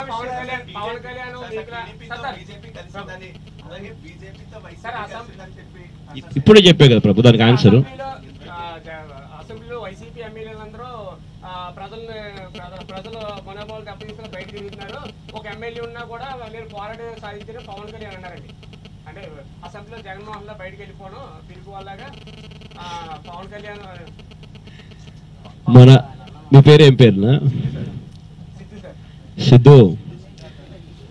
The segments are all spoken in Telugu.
Pawan Kalyan sir, sir, sir, ఇప్పుడే చెప్పే కదా ప్రభు దానికి ఆన్సర్ అసెంబ్లీలో, వైసీపీ ఎమ్మెల్యేలందరూ ఆ, ప్రజల్ని ప్రజ- ప్రజలు మనోభావాలు దెబ్బతీసుకుని బయట తిరుగుతున్నారు. ఒక ఎమ్మెల్యే ఉన్నా కూడా నేను పోరాటం సాధించిన పవన్ కళ్యాణ్ అన్నారండి. అంటే అసెంబ్లీలో జగన్మోహన్లో బయటకు వెళ్ళిపోవడం పిలుపు వల్లగా ఆ, పవన్ కళ్యాణ్ మన మీ పేరు ఏం పేరునా? సిద్ధు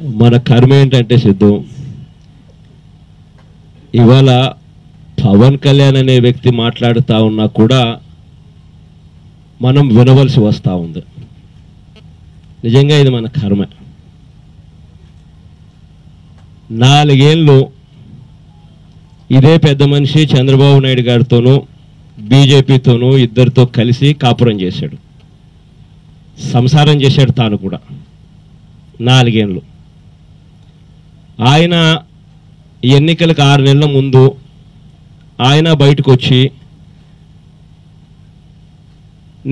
మన కర్మ ఏంటంటే సిద్ధు ఇవాళ పవన్ కళ్యాణ్ అనే వ్యక్తి మాట్లాడుతూ ఉన్నా కూడా మనం వినవలసి వస్తూ ఉంది. నిజంగా ఇది మన కర్మ. నాలుగేళ్ళు ఇదే పెద్ద మనిషి చంద్రబాబు నాయుడు గారితోనూ బీజేపీతోనూ ఇద్దరితో కలిసి కాపురం చేశాడు. సంసారం చేశాడు తాను కూడా. నాలుగేళ్ళు ఆయన ఎన్నికలకు ఆరు నెలల ముందు ఆయన బయటకు వచ్చి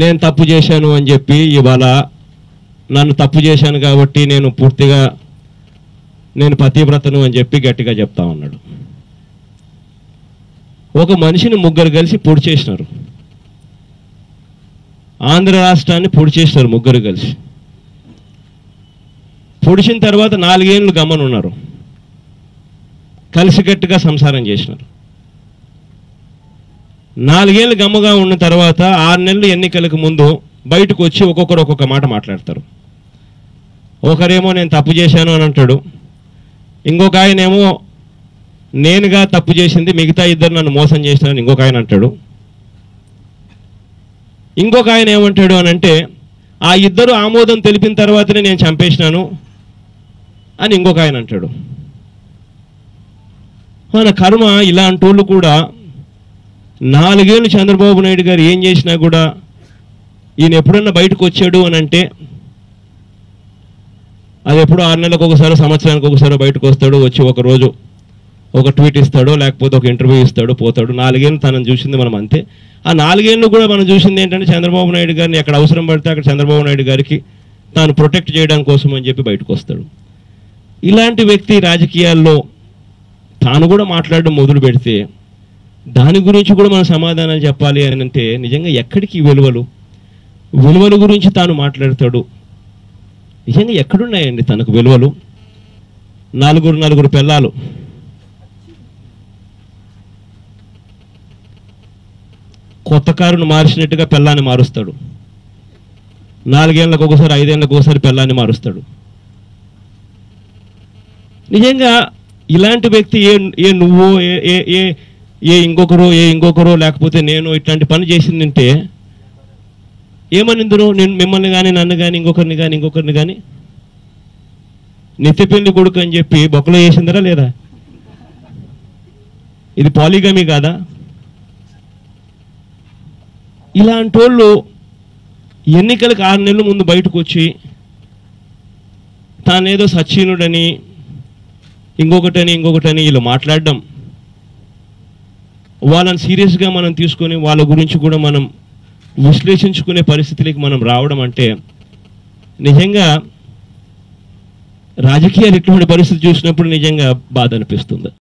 నేను తప్పు చేశాను అని చెప్పి ఇవాళ నన్ను తప్పు చేశాను కాబట్టి నేను పూర్తిగా నేను పతివ్రతను అని చెప్పి గట్టిగా చెప్తా ఉన్నాడు. ఒక మనిషిని ముగ్గురు కలిసి పొడి చేసినారు ఆంధ్ర రాష్ట్రాన్ని పొడి చేసినారు ముగ్గురు కలిసి. పొడిచిన తర్వాత నాలుగేళ్ళు గమ్మనున్నారు. కలిసికట్టుగా సంసారం చేసినారు. నాలుగేళ్ళు గమ్మగా ఉన్న తర్వాత ఆరు నెలలు ఎన్నికలకు ముందు బయటకు వచ్చి ఒక్కొక్కరు ఒక్కొక్క మాట మాట్లాడతారు. ఒకరేమో నేను తప్పు చేశాను అని అంటాడు. ఇంకొక ఆయనేమో నేనుగా తప్పు చేసింది మిగతా ఇద్దరు నన్ను మోసం చేసినారని ఇంకొక ఆయన అంటాడు. ఇంకొక ఆయన ఏమంటాడు అని అంటే ఆ ఇద్దరు ఆమోదం తెలిపిన తర్వాతనే నేను చంపేసినాను. అని ఇంకొక ఆయన అంటాడు. మన కర్మ ఇలాంటి వాళ్ళు కూడా నాలుగేళ్ళు చంద్రబాబు నాయుడు గారు ఏం చేసినా కూడా ఈయన ఎప్పుడన్నా బయటకు వచ్చాడు అని అంటే అది ఎప్పుడో ఆరు నెలలకు ఒకసారి సంవత్సరానికి ఒకసారి బయటకు వస్తాడు వచ్చి ఒక రోజు ఒక ట్వీట్ ఇస్తాడో లేకపోతే ఒక ఇంటర్వ్యూ ఇస్తాడో పోతాడు. నాలుగేళ్ళు తనను చూసింది మనం అంతే. ఆ నాలుగేళ్ళు కూడా మనం చూసింది ఏంటంటే చంద్రబాబు నాయుడు గారిని ఎక్కడ అవసరం పడితే అక్కడ చంద్రబాబు నాయుడు గారికి తాను ప్రొటెక్ట్ చేయడం కోసం అని చెప్పి బయటకు వస్తాడు. ఇలాంటి వ్యక్తి రాజకీయాల్లో తాను కూడా మాట్లాడడం మొదలు పెడితే దాని గురించి కూడా మనం సమాధానం చెప్పాలి అని అంటే నిజంగా ఎక్కడికి విలువలు? విలువల గురించి తాను మాట్లాడతాడు. నిజంగా ఎక్కడున్నాయండి తనకు విలువలు? నలుగురు నలుగురు పిల్లలు. కొత్త కారును మార్చినట్టుగా పిల్లాన్ని మారుస్తాడు. నాలుగేళ్ళకు ఒకసారి ఐదేళ్ళకు ఒకసారి పిల్లాన్ని మారుస్తాడు. నిజంగా ఇలాంటి వ్యక్తి ఏ ఏ నువ్వు ఏ ఏ ఏ ఏ ఏ ఇంకొకరు లేకపోతే నేను ఇట్లాంటి పని చేసిందంటే ఏమనిందరు? నేను మిమ్మల్ని కానీ నన్ను కానీ ఇంకొకరిని కానీ ఇంకొకరిని కానీ నిత్యపెళ్ళి కొడుకు అని చెప్పి బొక్కలో వేసిందరా లేదా? ఇది పాలిగమి కాదా? ఇలాంటి వాళ్ళు ఎన్నికలకు ఆరు నెలల ముందు బయటకు వచ్చి తానేదో సచ్చీనుడని ఇంకొకటని ఇంకొకటని వీళ్ళు మాట్లాడడం. వాళ్ళని సీరియస్గా మనం తీసుకొని వాళ్ళ గురించి కూడా మనం విశ్లేషించుకునే పరిస్థితులకి మనం రావడం అంటే నిజంగా రాజకీయాలు ఇటువంటి పరిస్థితి చూసినప్పుడు నిజంగా బాధ అనిపిస్తుంది.